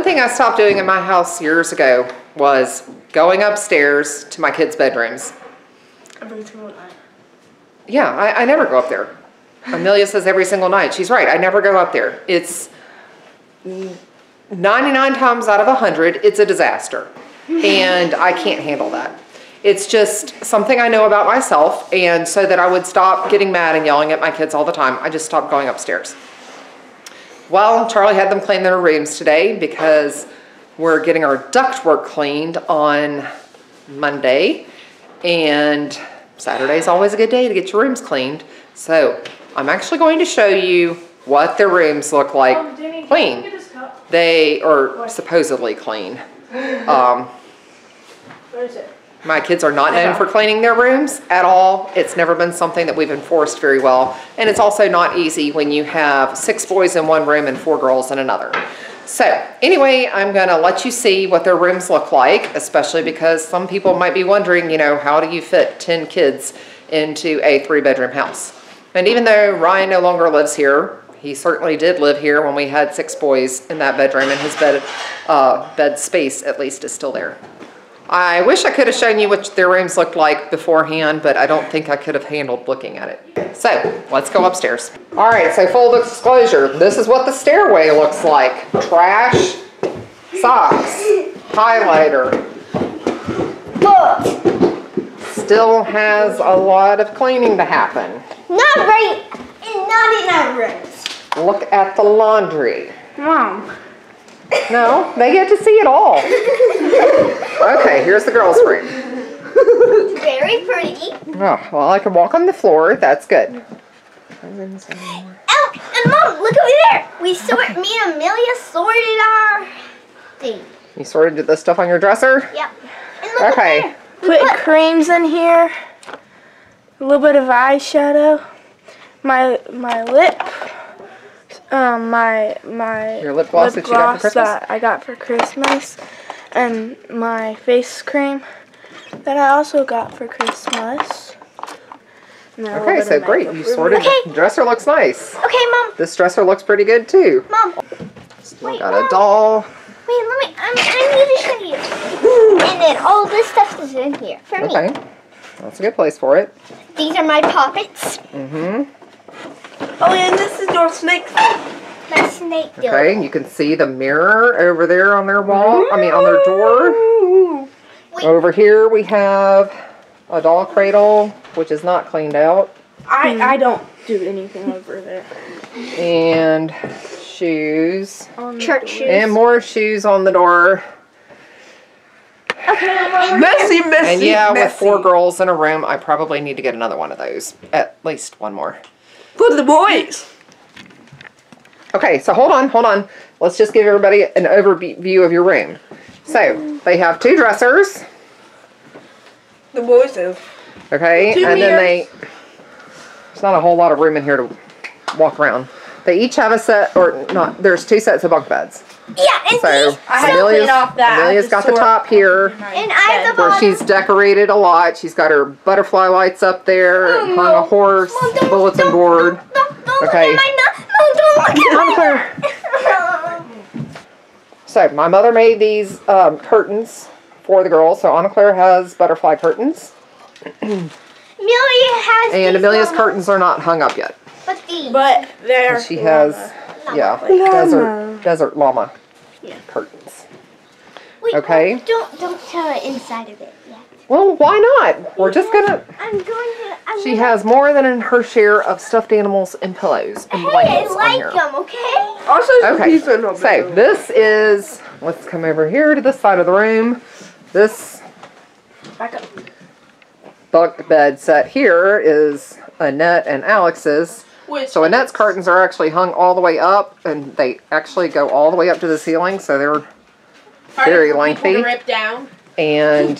One thing I stopped doing in my house years ago was going upstairs to my kids' bedrooms. Every single night. Yeah, I, I never go up there. Amelia says every single night. She's right. I never go up there. It's 99 times out of 100, it's a disaster. And I can't handle that. It's just something I know about myself. And so that I would stop getting mad and yelling at my kids all the time, I just stopped going upstairs. Well, Charlie had them clean their rooms today because we're getting our ductwork cleaned on Monday. And Saturday is always a good day to get your rooms cleaned. So I'm actually going to show you what their rooms look like Oh, Danny, clean. get this cup? They are supposedly clean. Um, Where is it? My kids are not known for cleaning their rooms at all. It's never been something that we've enforced very well. And it's also not easy when you have six boys in one room and four girls in another. So anyway, I'm gonna let you see what their rooms look like, especially because some people might be wondering, you know, how do you fit 10 kids into a three bedroom house? And even though Ryan no longer lives here, he certainly did live here when we had six boys in that bedroom and his bed, uh, bed space at least is still there. I wish I could have shown you what their rooms looked like beforehand, but I don't think I could have handled looking at it. So, let's go upstairs. All right, so full disclosure, this is what the stairway looks like. Trash, socks, highlighter. Look, Still has a lot of cleaning to happen. not right, and not in our rooms. Look at the laundry. Mom. No, they get to see it all. Okay, here's the girls' room. Very pretty. Oh, well, I can walk on the floor. That's good. Oh, and mom, look over there. We sort, me and Amelia sorted our thing. You sorted the stuff on your dresser? Yep. And look Okay. over there. Put creams in here. A little bit of eyeshadow. My my lip. Um, my my Your lip gloss that you got for Christmas? that I got for Christmas, and my face cream that I also got for Christmas. And then a little Okay, so great. You for sorted. me. Okay. Dresser looks nice. Okay, mom. This dresser looks pretty good too. Mom. Still Wait, got Mom. a doll. Wait, let me. I'm, I need to show you. And then all this stuff is in here for me. Okay. That's a good place for it. These are my poppets. Mm-hmm. Oh, and this is your snake. My snake doll. Okay, you can see the mirror over there on their wall. I mean, on their door. Wait. Over here we have a doll cradle, which is not cleaned out, I hmm. I don't do anything over there. and shoes, On Church shoes. and more shoes on the door. Messy, messy, And yeah, with four girls in a room, I probably need to get another one of those. At least one more. For the boys. Okay, so hold on, hold on. Let's just give everybody an overview of your room. So, they have two dressers, The boys do. okay? Two and then they, mirrors. there's not a whole lot of room in here to walk around. They each have a set, or not, there's two sets of bunk beds. Yeah, and So, these. I had to Amelia's, off that. Amelia's to got the top here And I have the where bottom. she's decorated a lot. She's got her butterfly lights up there, Oh, hung a horse, Mom, don't- bulletin don't- board. Don't, don't Okay. look at my nose. No, don't look at my clear. So my mother made these um, curtains for the girls. So Anna Claire has butterfly curtains, Amelia has and these Amelia's little- curtains are not hung up yet. But these. But there. And she has, yeah, desert desert llama Yeah. curtains. Wait, okay. wait, Don't don't tell her inside of it yet. Well, why not? We're just gonna. I'm going to. I'm She gonna, has more than her share of stuffed animals and pillows and Hey, I blankets on like them. Okay. Also, Okay, pizza in a so bit. this is. Let's come over here to this side of the room. This Back up. bunk bed set here is Annette and Alex's. Which So Annette's curtains are actually hung all the way up, and they actually go all the way up to the ceiling. So they're Harder very for people to lengthy. Rip down. and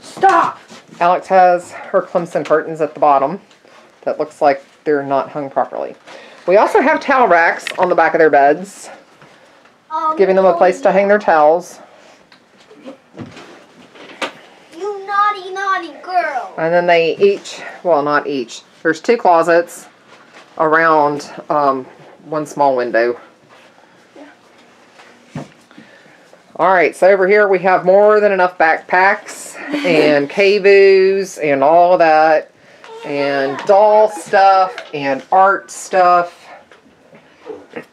Stop. Alex has her Clemson curtains at the bottom. That looks like they're not hung properly. We also have towel racks on the back of their beds, Um, giving them a place to hang their towels. You naughty, naughty girl. And then they each, well, not each. There's two closets around um, one small window. All right, so over here we have more than enough backpacks and K-Boos and all of that and doll stuff and art stuff,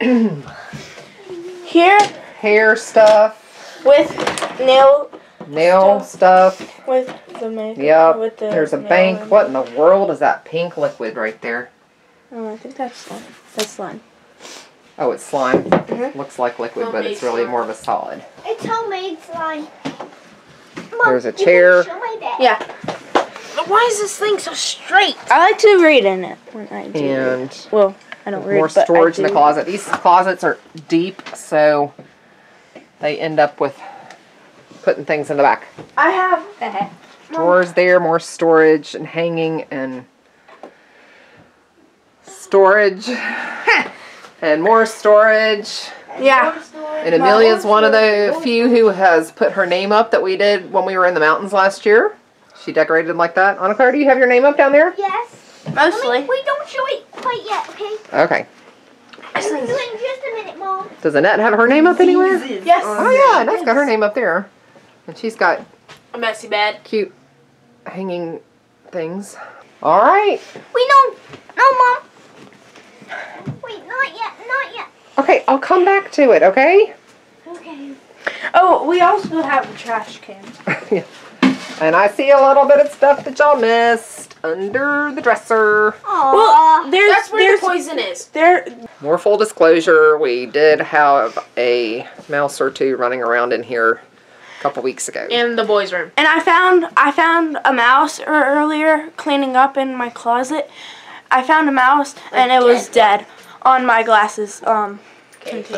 Here hair stuff, with nail nail stuff. with the makeup. Yep. With the There's a bank. What in the world is that pink liquid right there? Oh, I think that's slime. That's slime. Oh, it's slime. Mhm. Looks like liquid, but it's really slime. more of a solid. It's homemade slime. Mom, There's a chair. show my bed. Yeah. Why is this thing so straight? I like to read in it when I do. read. And Well, I don't read. more but I storage in the closet. These closets are deep, so they end up with putting things in the back. I have. that. Drawers there, more storage and hanging and storage and more storage. Yeah. And Amelia's one of the few who has put her name up that we did when we were in the mountains last year. She decorated like that. Anna Claire, do you have your name up down there? Yes. Mostly. Wait, don't show it quite yet, okay? Okay. We'll do just a minute, Mom. Does Annette have her name up anywhere? Yes. Oh yeah, Annette's got her name up there. And she's got A messy bed. cute hanging things. All right. Wait, no. No, Mom. Wait, not yet, not yet. Okay, I'll come back to it, okay? Okay. Oh, we also have a trash can. Yeah. And I see a little bit of stuff that y'all missed under the dresser. Aww. Well, there's That's where there's the poison is. there. More full disclosure, we did have a mouse or two running around in here a couple weeks ago. In the boys' room. And I found I found a mouse earlier cleaning up in my closet. I found a mouse and it was dead on my glasses um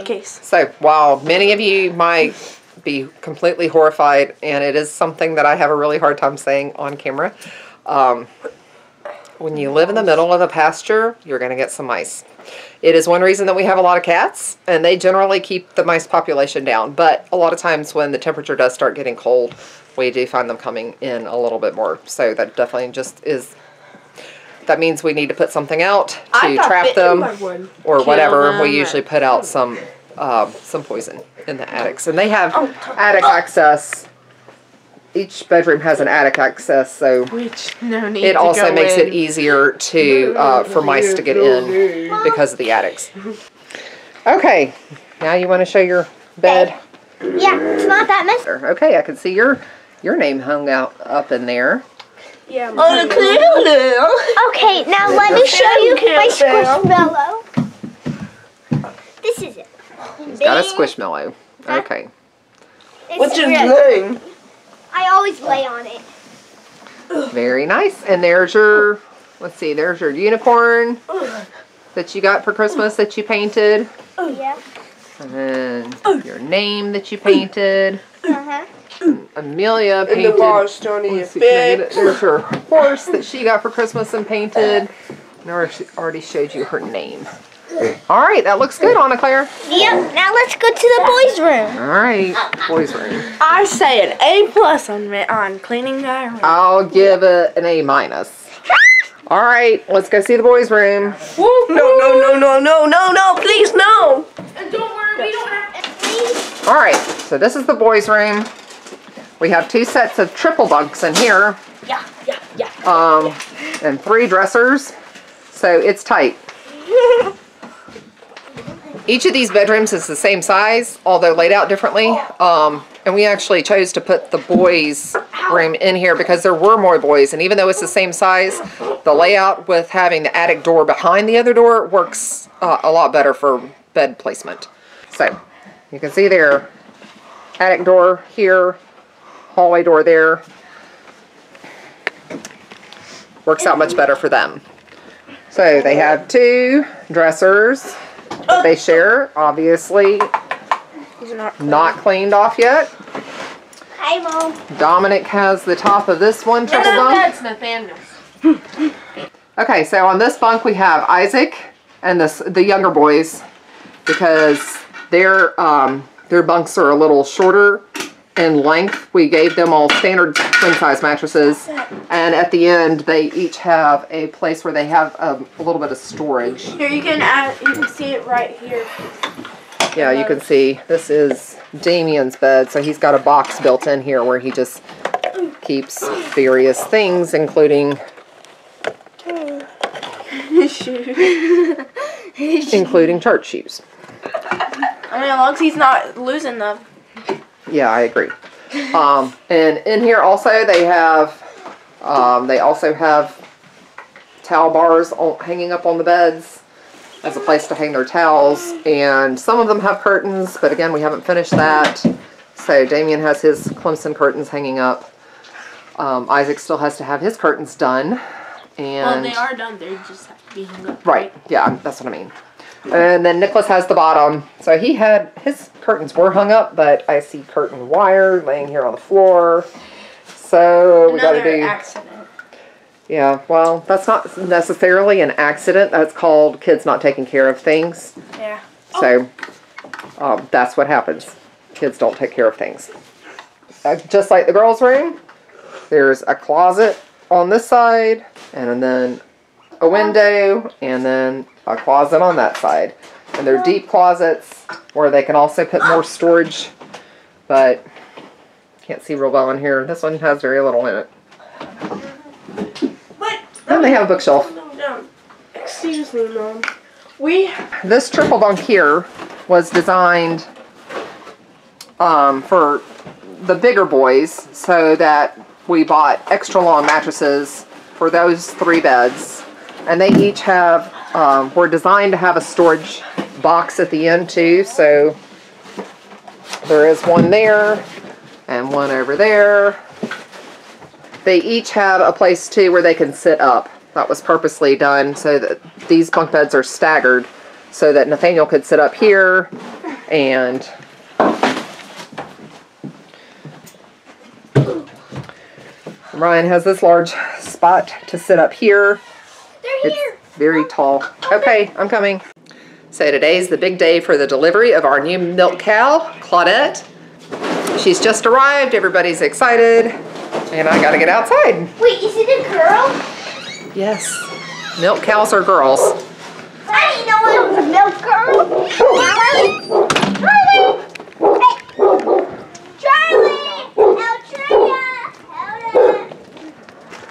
case. So while many of you might be completely horrified, and it is something that I have a really hard time saying on camera, um, when you live in the middle of a pasture, you're going to get some mice. It is one reason that we have a lot of cats, and they generally keep the mice population down. But a lot of times when the temperature does start getting cold, we do find them coming in a little bit more. So that definitely just is. That means we need to put something out to trap them or whatever. them we usually put out some um, some poison in the attics, and they have attic access. Each bedroom has an attic access, so Which no need it to also go makes in. it easier to uh, for mice to get in because of the attics. Okay, now you want to show your bed. Yeah, it's not that messy. Okay, I can see your your name hung out up in there. Yeah. Okay, now let me show you my squishmallow. This is it. He's got a squishmallow. Okay. What's your name? name? I always lay on it. Very nice. And there's your, let's see, there's your unicorn that you got for Christmas that you painted. Yeah. And then your name that you painted. Uh-huh. Amelia painted. Let's see, can I get? There's her horse that she got for Christmas and painted. And I already- already showed you her name. All right, that looks good, Anna Claire. Yep, now let's go to the boys' room. All right, boys' room. I say an A plus on on cleaning that room. I'll give it an A minus. All right, let's go see the boys' room. No, no, no, no, no, no, no, please no. And don't worry, we don't have. All right, so this is the boys' room. We have two sets of triple bunks in here, Yeah, yeah, yeah. um, and three dressers, so it's tight. Each of these bedrooms is the same size, although laid out differently. Um, and we actually chose to put the boys' room in here because there were more boys. And even though it's the same size, the layout with having the attic door behind the other door works uh, a lot better for bed placement. So you can see there, attic door here, hallway door there. Works out much better for them. So they have two dressers that they share, obviously He's not. not cleaned off yet. Hi, Mom. Dominic has the top of this one triple bunk. That's Nathaniel's. Okay, so on this bunk we have Isaac and this the younger boys because their um, their bunks are a little shorter in length. We gave them all standard twin size mattresses, and at the end they each have a place where they have um, a little bit of storage. Here you can add. You can see it right here. Yeah, you can see this is Damien's bed. So he's got a box built in here where he just keeps various things, including including church shoes. I mean, as long as he's not losing them. Yeah, I agree. Um, and in here also they have, um, they also have towel bars on, hanging up on the beds as a place to hang their towels. And some of them have curtains, but again, we haven't finished that. So Damien has his Clemson curtains hanging up. Um, Isaac still has to have his curtains done. And Well, they are done. They just have to be hung up. Right, yeah, that's what I mean. And then Nicholas has the bottom. So he had, his curtains were hung up, but I see curtain wire laying here on the floor. So we gotta Another do, accident. yeah, well, that's not necessarily an accident. That's called kids not taking care of things. Yeah. So, um, that's what happens. Kids don't take care of things. Uh, just like the girls' room, there's a closet on this side, and then a window, and then a closet on that side. And they're deep closets where they can also put more storage, but can't see real well in here. This one has very little in it. But Then they have a bookshelf. Excuse me, mom. We This triple bunk here was designed um, for the bigger boys so that we bought extra long mattresses for those three beds. And they each have, um, were designed to have a storage box at the end too. So there is one there and one over there. They each have a place too where they can sit up. That was purposely done so that these bunk beds are staggered so that Nathaniel could sit up here and Ryan has this large spot to sit up here. It's very tall. Okay, I'm coming. So today's the big day for the delivery of our new milk cow, Claudette. She's just arrived, everybody's excited, and I gotta get outside. Wait, is it a girl? Yes, milk cows are girls. I didn't know it was a milk girl. Charlie! Charlie! Hey! Charlie! Altria! Elda!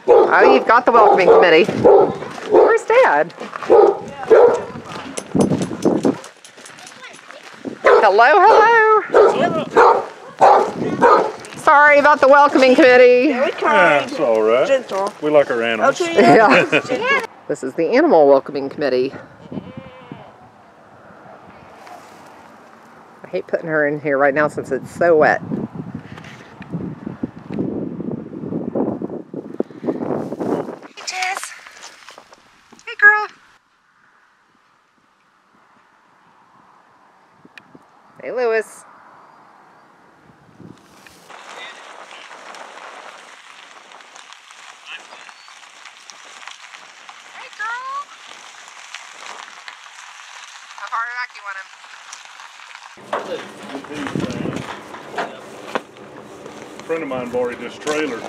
Oh, you've got the welcoming committee. Where's Dad? Hello, hello. Sorry about the welcoming committee. That's all right. gentle. We like our animals. Yeah. This is the animal welcoming committee. I hate putting her in here right now since it's so wet. Hey, Jess. Hey, girl. Hey, Lewis. Hey, girl. How far back you want him? A friend of mine borrowed this trailer,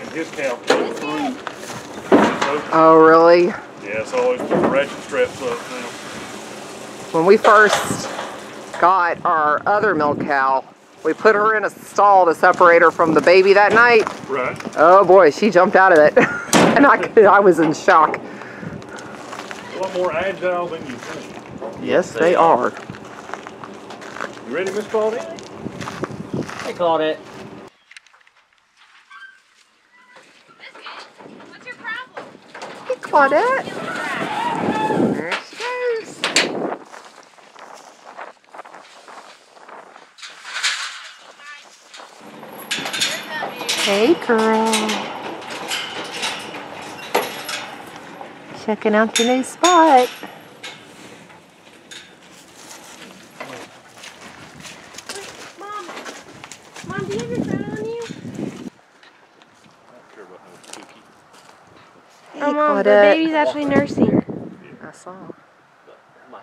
and his cow came through. So, Oh, really? yeah, so always put the ratchet straps up now. When we first got our other milk cow, we put her in a stall to separate her from the baby that night. Right. Oh boy, she jumped out of it. and I, could, I was in shock. A lot more agile than you think. Yes, they are. You ready, Miss Claudia? Hey, Claudette. What's your problem? Hey, Claudette. There she goes. Hey, girl. Checking out your new spot. Mom. Mom, do you have your phone on you? Not sure about no spooky. Hey, oh, Mom, the baby's actually nursing. I saw. Might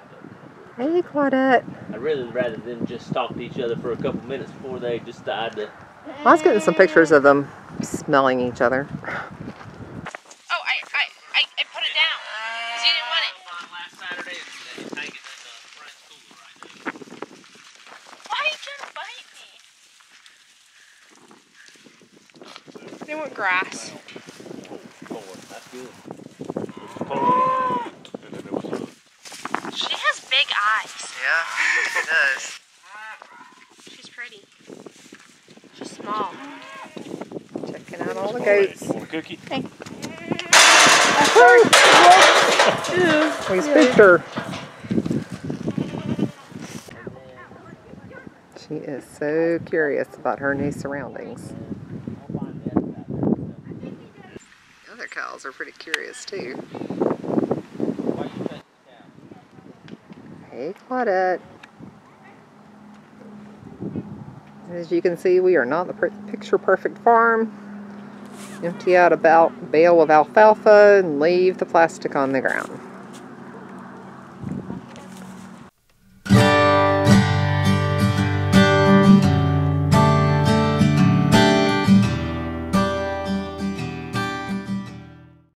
have- Hey, Claudette. I'd really rather them just talk to each other for a couple minutes before they decide to. I was getting some pictures of them smelling each other. Oh, I, I, I, I put it down because you didn't want it. Last Saturday, you bite me? They want grass. She has big eyes. Yeah, she does. All the goats. Want a cookie? We spooked her. She is so curious about her new surroundings. The other cows are pretty curious too. Hey, Claudette. As you can see, we are not the picture perfect farm. Empty out a bal- bale of alfalfa and leave the plastic on the ground.